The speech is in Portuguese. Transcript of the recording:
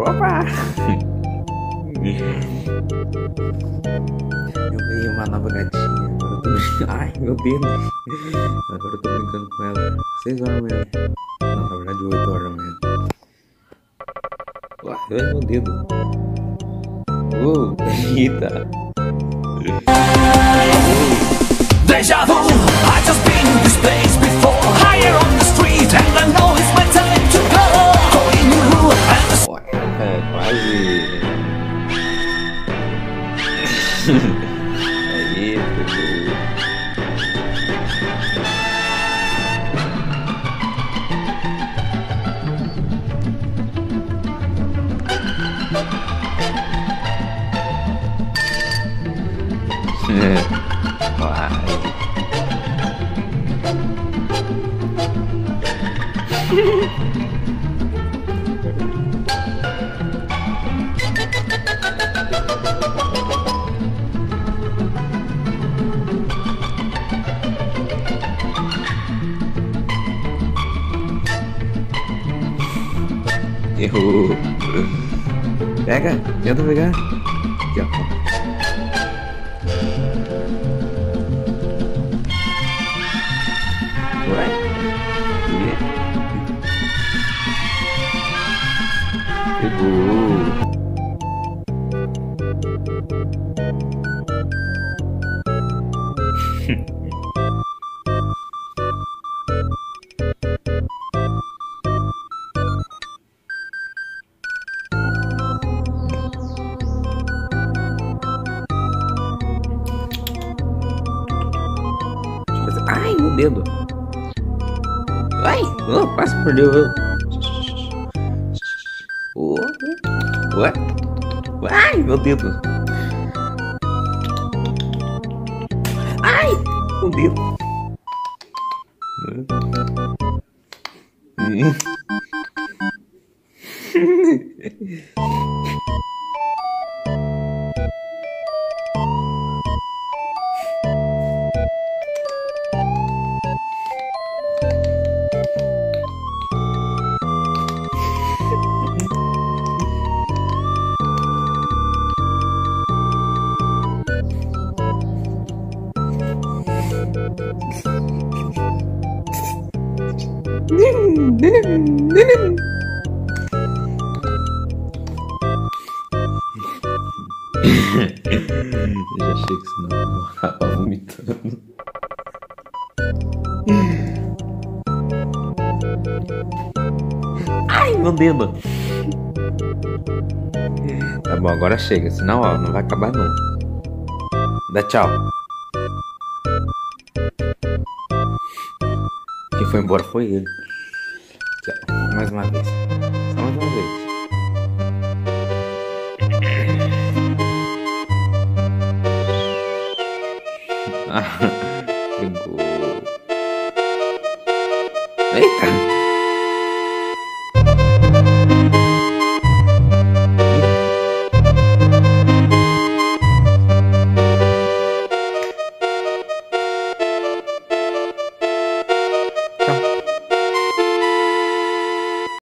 Opa! Eu ganhei uma nova gatinha. Agora eu tô brincando. Ai, meu dedo. Agora eu tô brincando com ela. 6 horas da manhã. Não, na verdade 8 horas da manhã. Ai, meu dedo. Uh, eita. Deja vu, I just been in Aí, pegou. É, vai. Errou. Pega, tenta pegar. Aqui, ó. Pegou. Meu dedo. Ai, oh, quase perdeu. Oh, ué? Ai, meu dedo. Ai, meu dedo. Hum. já achei que senão eu acabar vomitando. Ai, meu dedo. Tá bom, agora chega, senão ó, não vai acabar não. Dá tchau. Foi embora foi ele. Tchau. Mais uma vez. Só mais uma vez. Ah, pegou. Eita!